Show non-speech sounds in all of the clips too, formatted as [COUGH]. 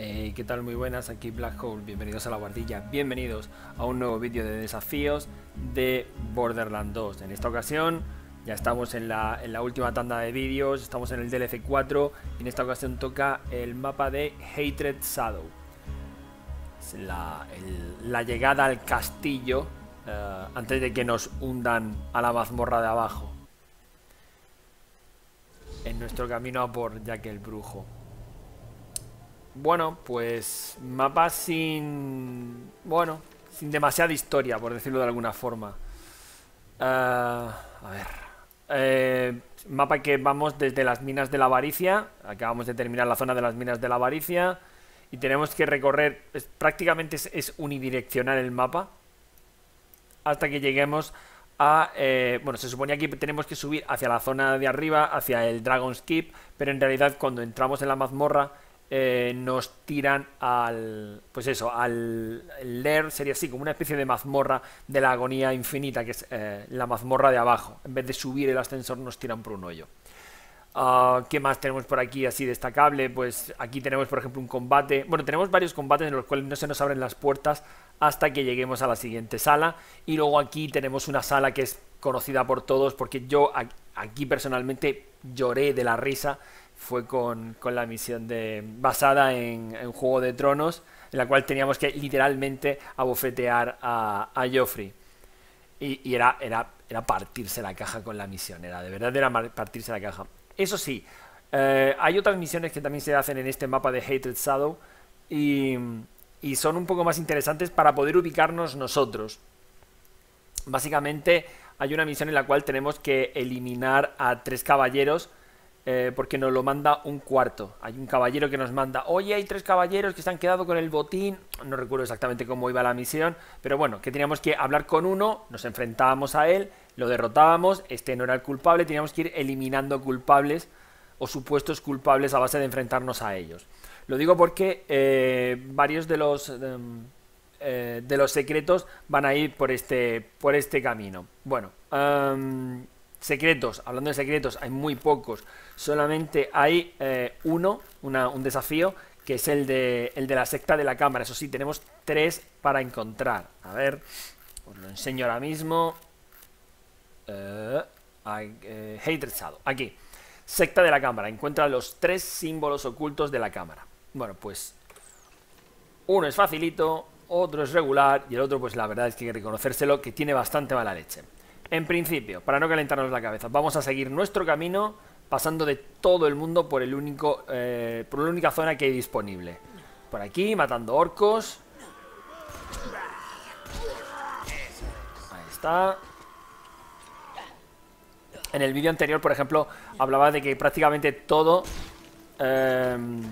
Hey, ¿qué tal? Muy buenas, aquí Black Hole, bienvenidos a la guardilla, bienvenidos a un nuevo vídeo de desafíos de Borderlands 2. En esta ocasión ya estamos en la, última tanda de vídeos, estamos en el DLC 4 y en esta ocasión toca el mapa de Hatred Shadow. la, llegada al castillo eh, antes de que nos hundan a la mazmorra de abajo. En nuestro camino a por Jack el Brujo. Bueno, pues mapa sin... Bueno, sin demasiada historia, por decirlo de alguna forma. Uh, a ver. Eh, mapa que vamos desde las minas de la avaricia. Acabamos de terminar la zona de las minas de la avaricia. Y tenemos que recorrer... prácticamente es, unidireccional el mapa. Hasta que lleguemos a... Eh, bueno, se suponía que tenemos que subir hacia la zona de arriba, hacia el Dragon's Keep. Pero en realidad cuando entramos en la mazmorra eh, nos tiran al, pues eso, al leer, sería así, como una especie de mazmorra de la agonía infinita, que es eh, la mazmorra de abajo. En vez de subir el ascensor, nos tiran por un hoyo. Ah, ¿Qué más tenemos por aquí así destacable? Pues aquí tenemos, por ejemplo, un combate. Bueno, tenemos varios combates en los cuales no se nos abren las puertas hasta que lleguemos a la siguiente sala. Y luego aquí tenemos una sala que es conocida por todos, porque yo aquí personalmente lloré de la risa fue con, la misión de basada en, Juego de Tronos, en la cual teníamos que literalmente abofetear a, a Joffrey. Y, era, era, era partirse la caja con la misión, era de verdad era partirse la caja. Eso sí, eh, hay otras misiones que también se hacen en este mapa de Hated Shadow y, y son un poco más interesantes para poder ubicarnos nosotros. Básicamente hay una misión en la cual tenemos que eliminar a tres caballeros eh, porque nos lo manda un cuarto. Hay un caballero que nos manda, oye, hay tres caballeros que se han quedado con el botín. No recuerdo exactamente cómo iba la misión, pero bueno, que teníamos que hablar con uno, nos enfrentábamos a él, lo derrotábamos, este no era el culpable, teníamos que ir eliminando culpables o supuestos culpables a base de enfrentarnos a ellos. Lo digo porque eh, varios de los... Eh, de los secretos van a ir por este, por este camino. Bueno, em, secretos, hablando de secretos, hay muy pocos. Solamente hay eh, uno, un desafío, que es el de, el de la secta de la cámara. Eso sí, tenemos tres para encontrar. A ver, os lo enseño ahora mismo. Eh, eh aquí. Secta de la cámara. Encuentra los tres símbolos ocultos de la cámara. Bueno, pues uno es facilito, otro es regular y el otro, pues la verdad es que hay que reconocérselo, que tiene bastante mala leche. En principio, para no calentarnos la cabeza, vamos a seguir nuestro camino pasando de todo el mundo por, el único, eh, por la única zona que hay disponible. Por aquí, matando orcos. Ahí está. En el vídeo anterior, por ejemplo, hablaba de que prácticamente todo... Em,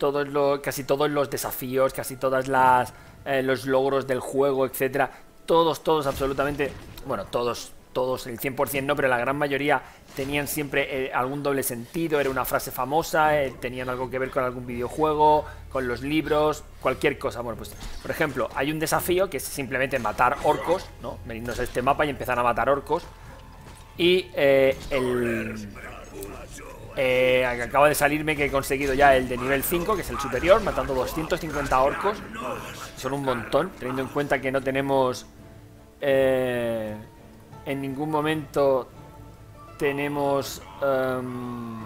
lo, casi todos los desafíos, casi todas las... Eh, los logros del juego, etcétera, todos, todos, absolutamente bueno, todos, todos, el 100% no, pero la gran mayoría tenían siempre eh, algún doble sentido, era una frase famosa, eh, tenían algo que ver con algún videojuego, con los libros, cualquier cosa. Bueno, pues, por ejemplo, hay un desafío que es simplemente matar orcos, ¿no? Venirnos a este mapa y empezar a matar orcos. Y eh, el... acaba de salirme que he conseguido ya el de nivel 5, que es el superior, matando 250 orcos. Son un montón, teniendo en cuenta que no tenemos eh, en ningún momento tenemos em,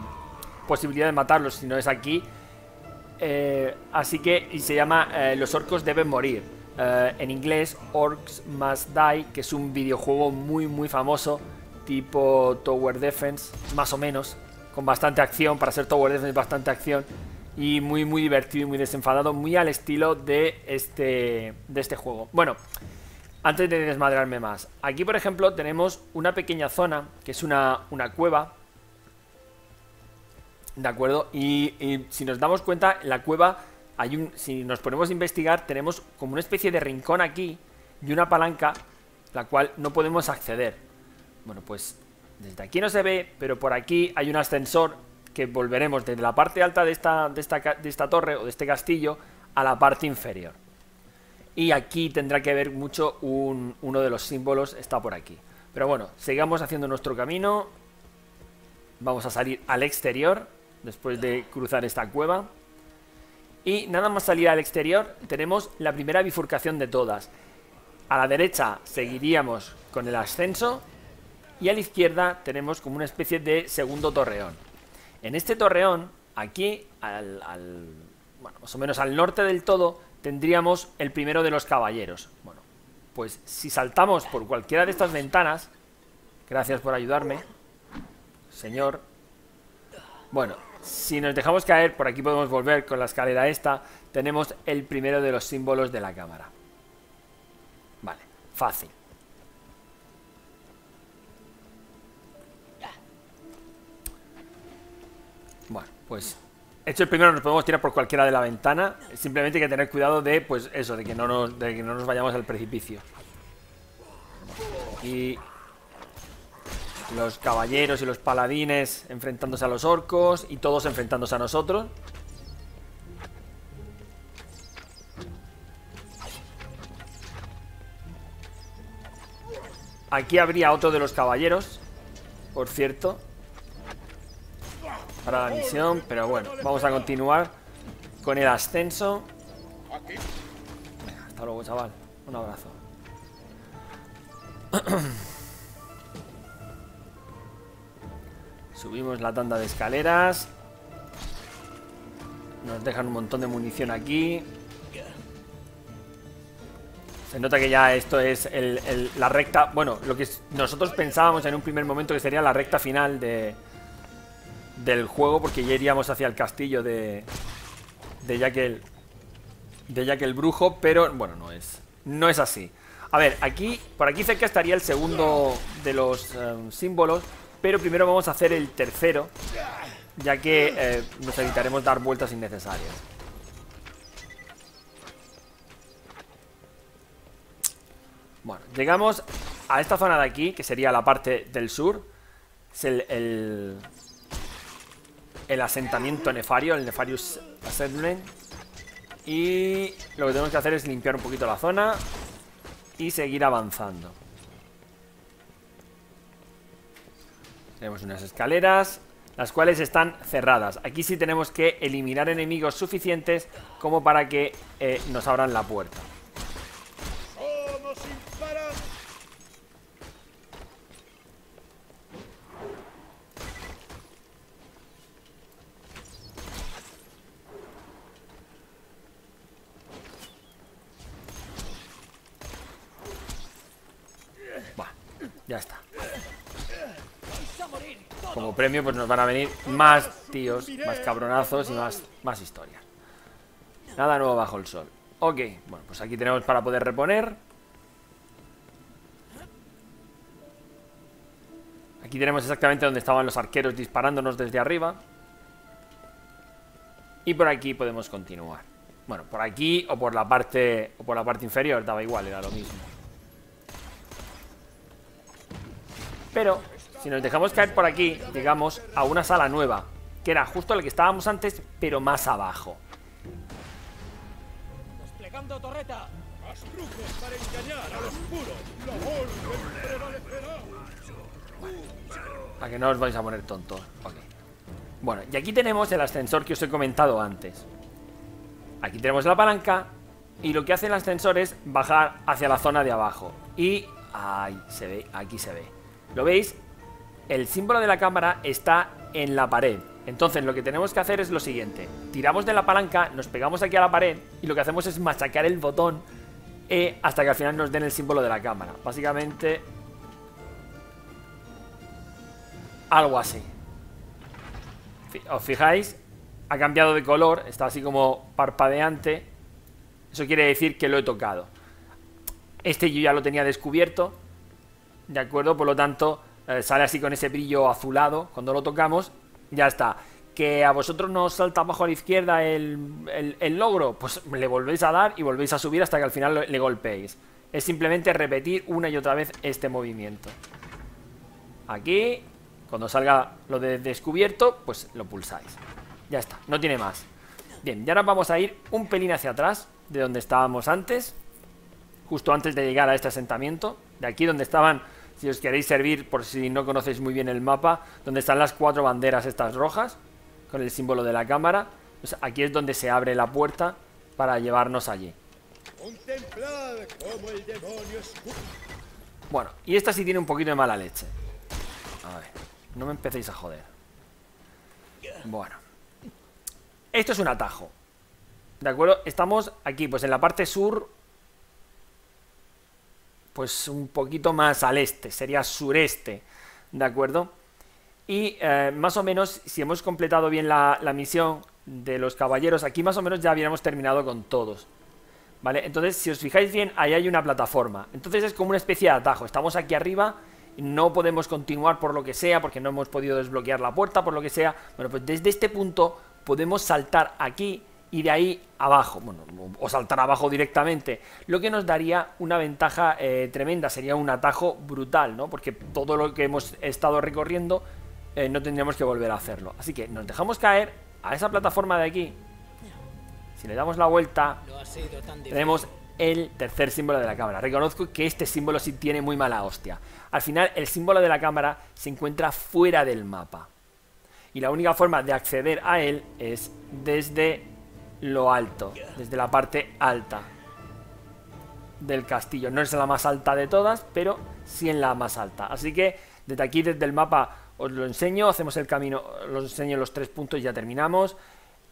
posibilidad de matarlos si no es aquí. Eh, así que, y se llama eh, Los orcos deben morir. en inglés, Orcs Must Die, que es un videojuego muy, muy famoso, tipo Tower Defense, más o menos, con bastante acción, para ser Tower Defense, bastante acción, y muy, muy divertido y muy desenfadado, muy al estilo de este, de este juego. Bueno, antes de desmadrarme más. Aquí, por ejemplo, tenemos una pequeña zona, que es una, cueva. ¿De acuerdo? Y, si nos damos cuenta, en la cueva, hay un, si nos ponemos a investigar, tenemos como una especie de rincón aquí y una palanca, la cual no podemos acceder. Bueno, pues desde aquí no se ve, pero por aquí hay un ascensor que volveremos desde la parte alta de esta, de esta, de esta torre o de este castillo a la parte inferior. Y aquí tendrá que ver mucho uno de los símbolos, está por aquí. Pero bueno, sigamos haciendo nuestro camino. Vamos a salir al exterior, después de cruzar esta cueva. Y nada más salir al exterior tenemos la primera bifurcación de todas. A la derecha seguiríamos con el ascenso y a la izquierda tenemos como una especie de segundo torreón. En este torreón, aquí, al, bueno, más o menos al norte del todo, tendríamos el primero de los caballeros. Bueno, pues si saltamos por cualquiera de estas ventanas, gracias por ayudarme, señor. Bueno, si nos dejamos caer, por aquí podemos volver con la escalera esta, tenemos el primero de los símbolos de la cámara. Vale, fácil. Bueno, pues hecho el primero nos podemos tirar por cualquiera de la ventana. Simplemente hay que tener cuidado de, pues eso, de que no nos, de que no nos vayamos al precipicio. Y los caballeros y los paladines enfrentándose a los orcos y todos enfrentándose a nosotros. Aquí habría otro de los caballeros, por cierto para la misión, pero bueno, vamos a continuar con el ascenso. hasta luego, chaval. Un abrazo. [CLEARS THROAT] Subimos la tanda de escaleras. Nos dejan un montón de munición aquí. Se nota que ya esto es la recta... Bueno, lo que nosotros pensábamos en un primer momento que sería la recta final de, del juego porque ya iríamos hacia el castillo de de Jack el de Jack el brujo, pero bueno, no es no es así. A ver, aquí por aquí cerca estaría el segundo de los em, símbolos, pero primero vamos a hacer el tercero, ya que eh, nos evitaremos dar vueltas innecesarias. Bueno, llegamos a esta zona de aquí, que sería la parte del sur. Es el el asentamiento nefario, el Nefarious Assentment. Y lo que tenemos que hacer es limpiar un poquito la zona y seguir avanzando. Tenemos unas escaleras, las cuales están cerradas. Aquí sí tenemos que eliminar enemigos suficientes como para que eh, nos abran la puerta. Ya está. Como premio pues nos van a venir más tíos, más cabronazos y más, más historias. Nada nuevo bajo el sol. Ok, bueno, pues aquí tenemos para poder reponer. Aquí tenemos exactamente donde estaban los arqueros disparándonos desde arriba. Y por aquí podemos continuar. Bueno, por aquí o por la parte o por la parte inferior, daba igual, era lo mismo. Pero si nos dejamos caer por aquí, llegamos a una sala nueva, que era justo la que estábamos antes, pero más abajo. Desplegando torreta. para engañar a los A que no os vais a poner tontos. Bueno, y aquí tenemos el ascensor que os he comentado antes. Aquí tenemos la palanca y lo que hace el ascensor es bajar hacia la zona de abajo. Y... ¡Ay! Se ve, aquí se ve. ¿Lo veis? El símbolo de la cámara está en la pared. Entonces lo que tenemos que hacer es lo siguiente. Tiramos de la palanca, nos pegamos aquí a la pared y lo que hacemos es machacar el botón E hasta que al final nos den el símbolo de la cámara. Básicamente... Algo así. ¿Os fijáis? Ha cambiado de color, está así como parpadeante. Eso quiere decir que lo he tocado. Este yo ya lo tenía descubierto, ¿de acuerdo? Por lo tanto, eh, sale así con ese brillo azulado cuando lo tocamos, ya está. Que a vosotros no os salta abajo a la izquierda el, el, logro, pues le volvéis a dar y volvéis a subir hasta que al final le golpeéis. Es simplemente repetir una y otra vez este movimiento. Aquí, cuando salga lo de descubierto, pues lo pulsáis. Ya está, no tiene más. Bien, y ahora vamos a ir un pelín hacia atrás de donde estábamos antes. Justo antes de llegar a este asentamiento. De aquí donde estaban si os queréis servir, por si no conocéis muy bien el mapa, donde están las cuatro banderas estas rojas, con el símbolo de la cámara. Pues aquí es donde se abre la puerta para llevarnos allí. Bueno, y esta sí tiene un poquito de mala leche. A ver, no me empecéis a joder. Bueno. Esto es un atajo. ¿De acuerdo? Estamos aquí, pues en la parte sur Pues un poquito más al este Sería sureste ¿De acuerdo? Y eh, más o menos, si hemos completado bien la, la misión de los caballeros Aquí más o menos ya habíamos terminado con todos ¿Vale? Entonces, si os fijáis bien, ahí hay una plataforma Entonces es como una especie de atajo Estamos aquí arriba no podemos continuar por lo que sea, porque no hemos podido desbloquear la puerta, por lo que sea. Bueno, pues desde este punto podemos saltar aquí y de ahí abajo, bueno, o saltar abajo directamente, lo que nos daría una ventaja eh, tremenda, sería un atajo brutal, ¿no? Porque todo lo que hemos estado recorriendo eh, no tendríamos que volver a hacerlo. Así que nos dejamos caer a esa plataforma de aquí. Si le damos la vuelta, tenemos el tercer símbolo de la cámara. Reconozco que este símbolo sí tiene muy mala hostia. Al final, el símbolo de la cámara se encuentra fuera del mapa. Y la única forma de acceder a él es desde lo alto, desde la parte alta del castillo. No es la más alta de todas, pero sí en la más alta. Así que desde aquí, desde el mapa, os lo enseño, hacemos el camino, os enseño los tres puntos y ya terminamos.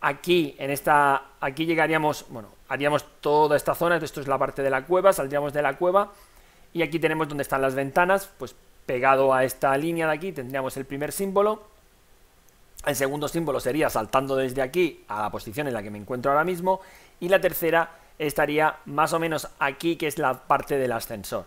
Aquí, en esta, aquí llegaríamos, bueno, haríamos toda esta zona, esto es la parte de la cueva, saldríamos de la cueva y aquí tenemos donde están las ventanas, pues pegado a esta línea de aquí tendríamos el primer símbolo, el segundo símbolo sería saltando desde aquí a la posición en la que me encuentro ahora mismo y la tercera estaría más o menos aquí que es la parte del ascensor.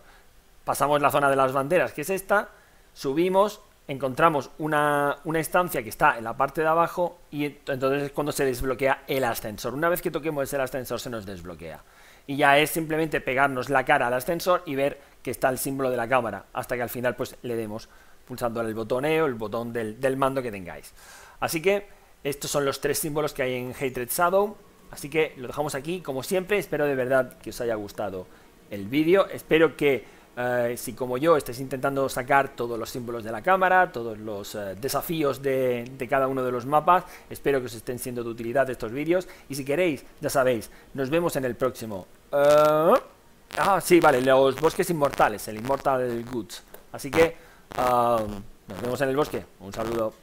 Pasamos la zona de las banderas que es esta, subimos, encontramos una, una, estancia que está en la parte de abajo y entonces es cuando se desbloquea el ascensor. Una vez que toquemos el ascensor se nos desbloquea. Y ya es simplemente pegarnos la cara al ascensor y ver que está el símbolo de la cámara, hasta que al final pues le demos pulsando el botón E o el botón del, del mando que tengáis. Así que estos son los tres símbolos que hay en Hatred Shadow. Así que lo dejamos aquí, como siempre, espero de verdad que os haya gustado el vídeo. Espero que eh, si como yo estáis intentando sacar todos los símbolos de la cámara, todos los eh, desafíos de, cada uno de los mapas, espero que os estén siendo de utilidad estos vídeos. Y si queréis, ya sabéis, nos vemos en el próximo. Eh, ah, sí, vale, los bosques inmortales, el Immortal Goods. Así que nos vemos en el bosque. Un saludo.